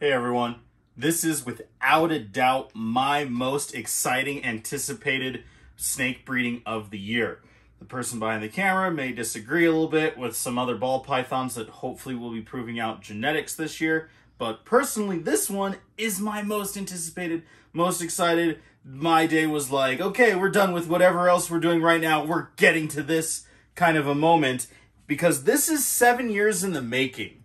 Hey everyone, this is without a doubt my most exciting anticipated snake breeding of the year. The person behind the camera may disagree a little bit with some other ball pythons that hopefully will be proving out genetics this year, but personally this one is my most anticipated, most excited. My day was like, okay, we're done with whatever else we're doing right now. We're getting to this kind of a moment because this is seven years in the making.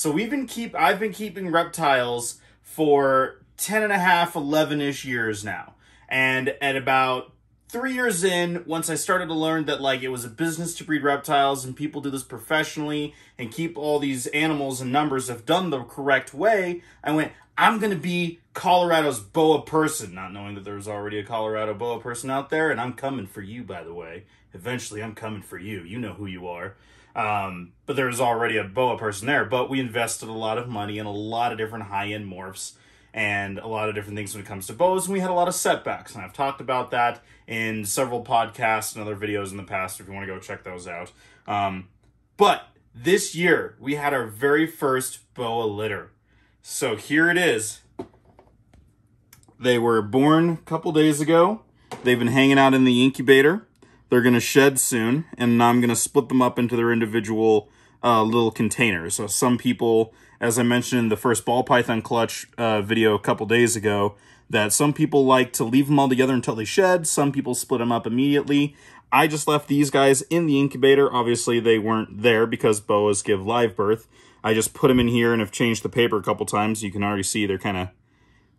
So we've been keep I've been keeping reptiles for 10 and a half, 11-ish years now. And at about three years in, once I started to learn that like it was a business to breed reptiles and people do this professionally and keep all these animals and numbers have done the correct way, I went, I'm gonna be Colorado's boa person, not knowing that there was already a Colorado boa person out there, and I'm coming for you, by the way. Eventually, I'm coming for you. You know who you are. Um, but there was already a boa person there. But we invested a lot of money in a lot of different high end morphs and a lot of different things when it comes to boas. And we had a lot of setbacks. And I've talked about that in several podcasts and other videos in the past if you want to go check those out. Um, but this year, we had our very first boa litter. So here it is. They were born a couple days ago. They've been hanging out in the incubator. They're going to shed soon, and I'm going to split them up into their individual uh, little containers. So some people, as I mentioned in the first ball python clutch uh, video a couple days ago, that some people like to leave them all together until they shed. Some people split them up immediately. I just left these guys in the incubator. Obviously, they weren't there because boas give live birth. I just put them in here and have changed the paper a couple times. You can already see they're kind of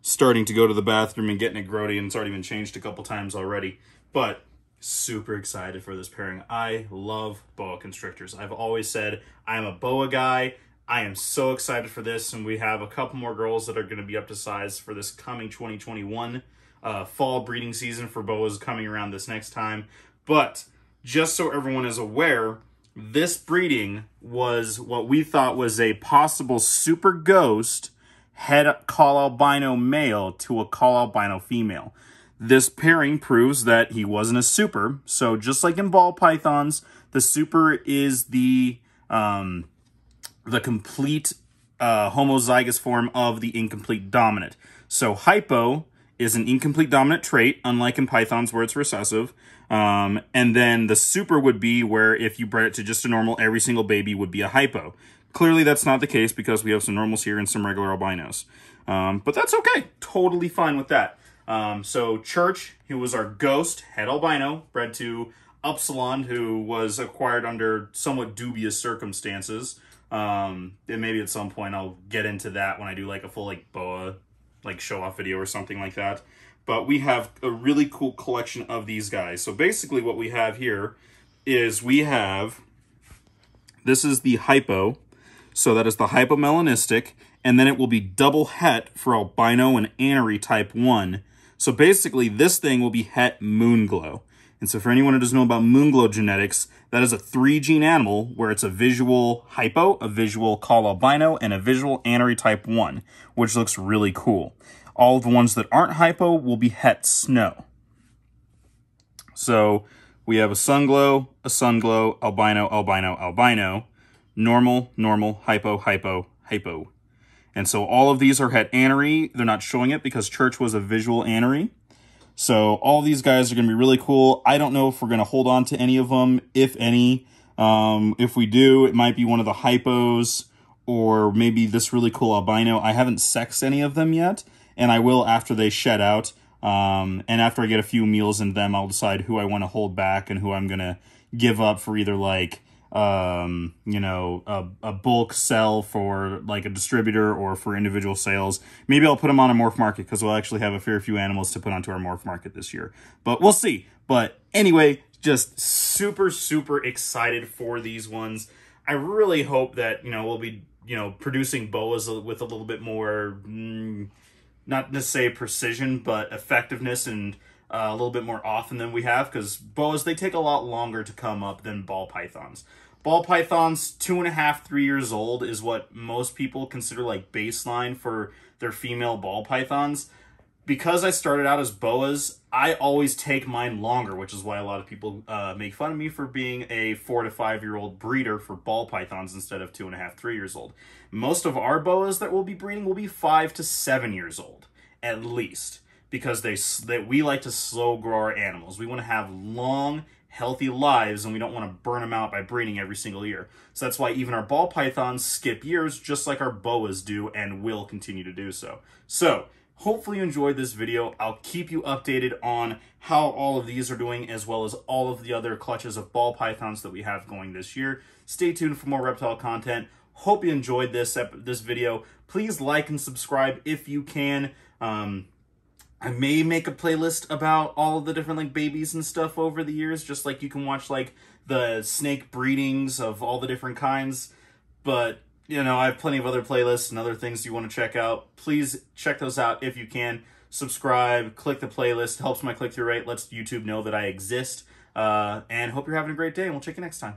starting to go to the bathroom and getting it grody, and it's already been changed a couple times already. But super excited for this pairing. I love boa constrictors. I've always said I'm a boa guy. I am so excited for this, and we have a couple more girls that are going to be up to size for this coming 2021 uh, fall breeding season for boas coming around this next time. But just so everyone is aware, this breeding was what we thought was a possible super ghost het Kahl albino male to a Kahl albino female. This pairing proves that he wasn't a super. So just like in ball pythons, the super is the um, the complete uh, homozygous form of the incomplete dominant. So hypo is an incomplete dominant trait, unlike in pythons where it's recessive. Um, and then the super would be where if you bred it to just a normal, every single baby would be a hypo. Clearly that's not the case because we have some normals here and some regular albinos. Um, but that's okay. Totally fine with that. Um, so Church, who was our ghost, het albino, bred to Upsilon, who was acquired under somewhat dubious circumstances. Um, and maybe at some point I'll get into that when I do like a full like boa like show off video or something like that. But we have a really cool collection of these guys. So basically what we have here is we have, this is the hypo. So that is the hypomelanistic, and then it will be double het for albino and anery type 1 so basically, this thing will be Het Moonglow. And so for anyone who doesn't know about Moonglow genetics, that is a three-gene animal where it's a visual hypo, a visual Kahl albino, and a visual anery type 1, which looks really cool. All the ones that aren't hypo will be Het Snow. So we have a sunglow, a sunglow, albino, albino, albino, normal, normal, hypo, hypo, hypo. And so all of these are het anery. They're not showing it because Church was a visual anery. So all these guys are going to be really cool. I don't know if we're going to hold on to any of them, if any. Um, if we do, it might be one of the hypos or maybe this really cool albino. I haven't sexed any of them yet, and I will after they shed out. Um, and after I get a few meals in them, I'll decide who I want to hold back and who I'm going to give up for either like um, you know, a, a bulk sell for like a distributor or for individual sales. Maybe I'll put them on a MorphMarket because we'll actually have a fair few animals to put onto our MorphMarket this year. But we'll see. But anyway, just super, super excited for these ones. I really hope that, you know, we'll be, you know, producing boas with a little bit more, mm, not to say precision, but effectiveness and uh, a little bit more often than we have because boas, they take a lot longer to come up than ball pythons. Ball pythons, two and a half, three years old is what most people consider like baseline for their female ball pythons. because I started out as boas, I always take mine longer, which is why a lot of people uh, make fun of me for being a four to five year old breeder for ball pythons instead of two and a half, three years old. Most of our boas that we'll be breeding will be five to seven years old, at least, because they that we like to slow grow our animals. We want to have long, healthy lives, and we don't want to burn them out by breeding every single year. So that's why even our ball pythons skip years, just like our boas do, and will continue to do so. So Hopefully you enjoyed this video. I'll keep you updated on how all of these are doing as well as all of the other clutches of ball pythons that we have going this year. Stay tuned for more reptile content. Hope you enjoyed this this video. Please like and subscribe if you can. Um, I may make a playlist about all the different like babies and stuff over the years, just like you can watch like the snake breedings of all the different kinds. But you know, I have plenty of other playlists and other things you want to check out. Please check those out if you can. Subscribe, click the playlist, helps my click through rate, lets YouTube know that I exist. Uh, and hope you're having a great day, and we'll check you next time.